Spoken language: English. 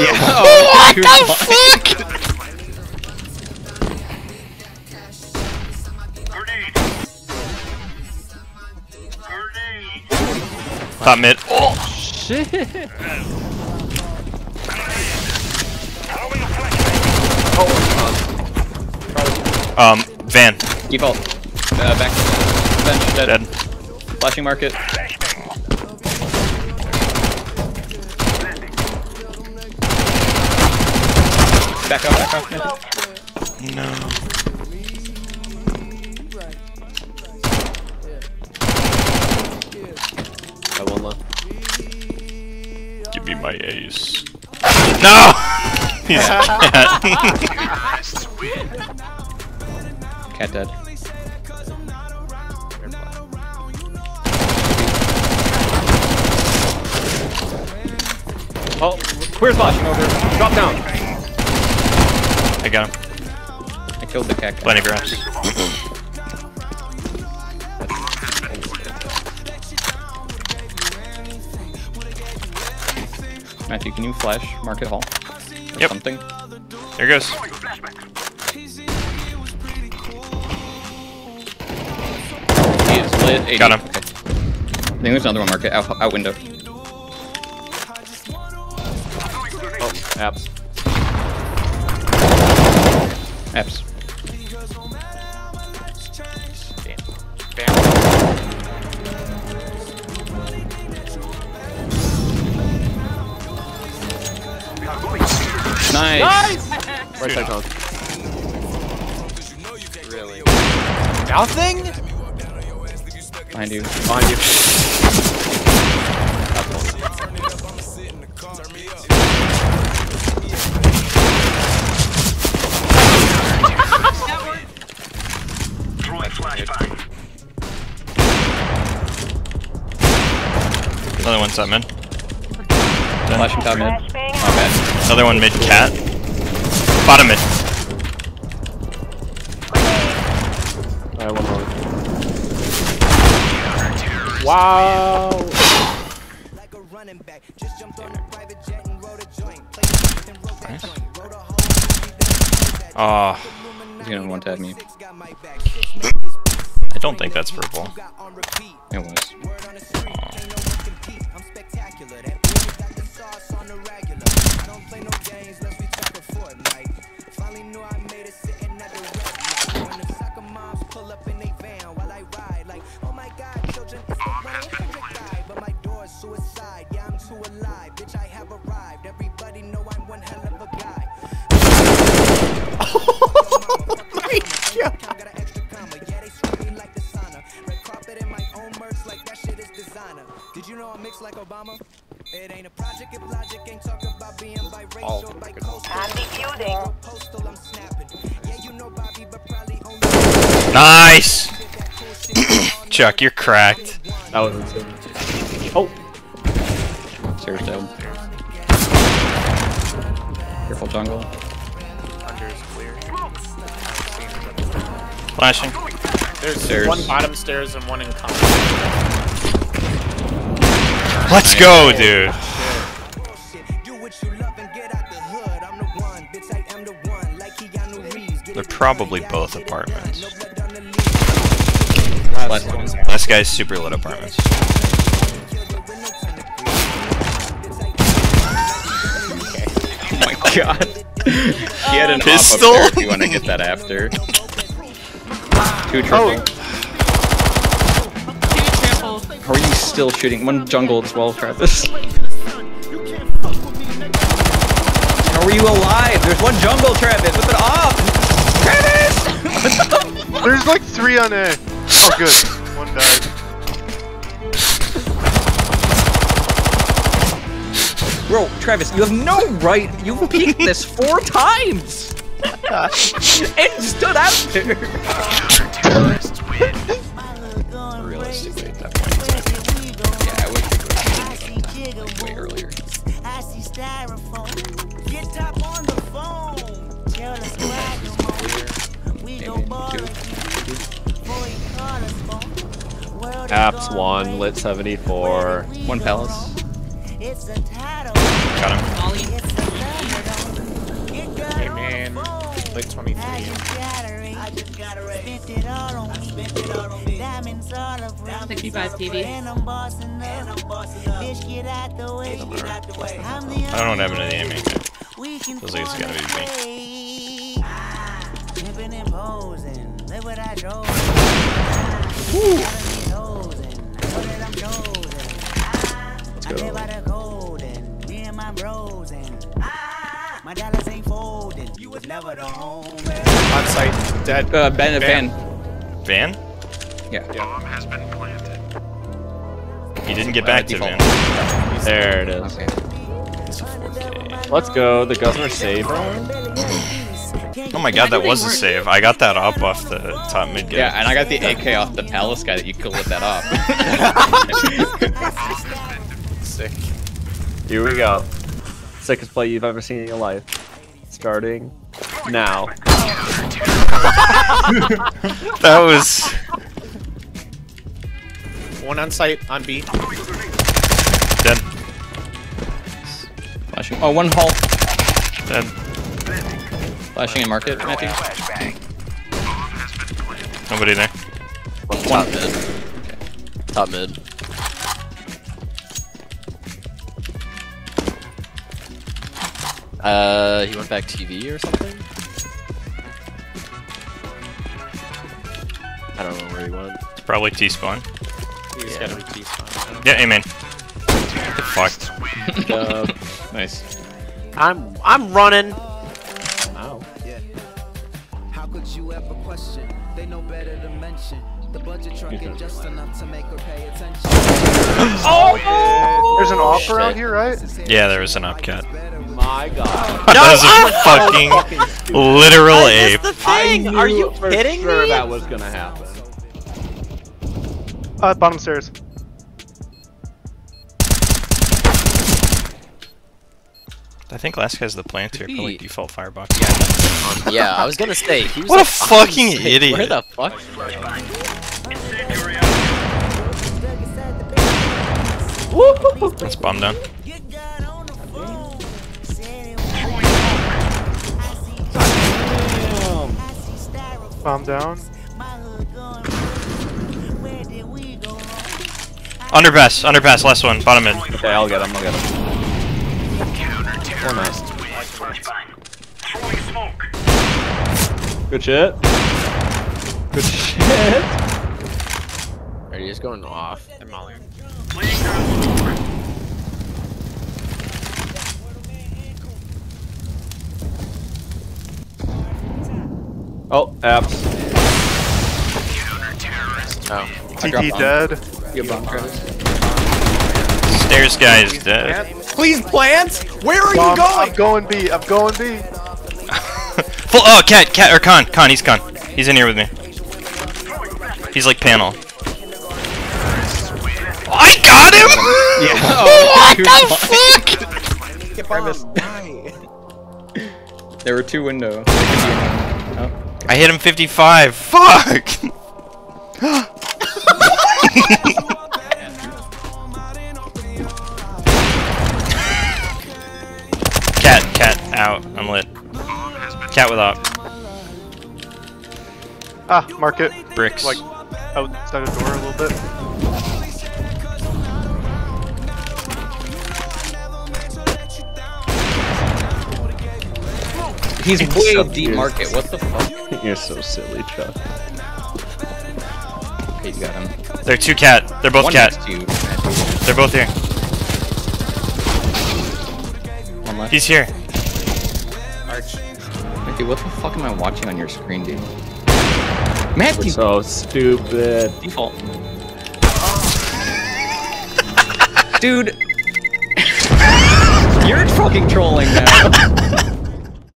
Yeah. What you're the fine. fuck? Top mid. Oh! Shit. Um, Van. Default. Uh, back. Bench. Dead. Dead. Flashing market. Back up, back up. No. Got one left. Give me my ace. No! He's Cat dead. Oh, where's flashing over? Drop down. I got him. I killed the cat. Plenty of grass. Matthew, can you flash market hall? Or Yep. Something. There goes. He is lit. 80. Got him. Okay. I think there's another one market out, out window. Oh, apps. Apps. Nice. Right side con. Really? Nothing? Behind you. Behind you. Another one top mid. Flashing top mid. Not bad. Another one mid cat. Bottom mid. Alright, one more. Wow. like a running back. Just jumped on a private jet and rode a joint. Played and wrote that joint. Wrote a Oh, He's gonna one tap me. six got my back. Six made this I don't think that's purple. got on repeat. It was. Spectacular. That baby got the sauce on the regular. Don't play no games unless we talk a Fortnite. Finally knew I made it sitting at the red light. When the soccer moms pull up in they van while I ride, like, oh my god, children, it's the one Hendrick guy. But my door's suicide. Yeah, I'm too alive. Bitch, I have arrived. Like Obama? It ain't a project if logic ain't talk about being biracial, bi-coastal. I'm defusing. Postal, I'm snapping. Yeah, you know Bobby, but probably only nice! did that cool shit. Chuck, you're cracked. That was insane. Oh, Stairs dead. Careful jungle. Under is clear. Flashing. There's Stairs. one bottom stairs and one in common. Let's go, dude. Do what you love and get out the hood. I'm the one, bitch, I am the one. Like Keanu Reeves. Get They're probably both get it done. apartments. No blood on. Last. Last guy's super lit apartments. Oh my god. he had an Pistol? Op up there if you want to get that after. Two triple. Oh. How are you still shooting? One jungle as well, Travis. How are you alive? There's one jungle, Travis, with an off! Travis! There's like three on A. Oh, good. One died. Bro, Travis, you have no right. You've peeked this four times! and stood out there! Realistically, way earlier. I see styrofoam. Get top on the phone. Tell us why you We go ball Apps one, lit 74. One palace. It's a title. Got him. Came in. Lit 23. It's a Like 23. Sixty-five TV. I don't know what happened to the aiming. Feels like it's gotta be me. Pimpin' and posing, live what I drove. Let's go. I live by the code and me and my bros and my dollars ain't folding. You was never the home. On site, dead. Uh, Ben, Van. Van. Van? Yeah. Bomb has been planted. He didn't get back to default. Van. There it is. Okay. Let's go. The governor saved. Oh my god, that was a save. I got that up off the top mid guy. Yeah, and I got the AK off the palace guy that you killed with that off. Sick. Here we go. Sickest play you've ever seen in your life. Starting now. That was. One on site, on B. Dead. Flashing. Oh, one halt. Dead. Flashing in market, Matthew. Nobody there. Top mid. Top mid. Uh, he went back TV or something? I don't know where he went. It's probably T spawn. He's gotta be T spawn. Yeah, amen. Get fucked. Uh, Nice. I'm I'm running. ow. How could you ever question? They know better to mention. The budget truck ain't just enough to make her pay attention. There's an off shit. around here, right? Yeah, there was an upcat. My god. that was a fucking literal ape. the I thing. knew Are you for kidding sure me? that was gonna happen. Uh, bottom stairs. I think last guy's the plant here, probably He- default firebox. yeah, I was gonna say he was. What a like, fucking on site. idiot. Where the fuck? Let's bomb down. Bomb down. Underpass, underpass, last one, bottom mid. Okay, I'll get him. I'll get him. Oh, nice. Good shit. Good shit. Are you just going off? Oh, apps. Oh. TT dead. You bomb, Stairs guy is dead. Please plant! Where are Bomb, I'm going B. I'm going B. Full, oh, cat, cat, or con, con, he's con. He's in here with me. He's like panel. I got him! Yeah. Oh, what the fuck? Travis. There were two windows. I hit him 55. Fuck! cat, cat, out. I'm lit. Cat with op. Ah, market. Bricks. Like outside the door a little bit. He's He's way so deep weird. market. What the fuck? You're so silly, Chuck. Okay, you got him. They're two cat. They're both One cat. next to. They're both here. One left. He's here. Arch. Matthew, what the fuck am I watching on your screen, dude? We're Matthew, so stupid. default. dude. You're fucking trolling now.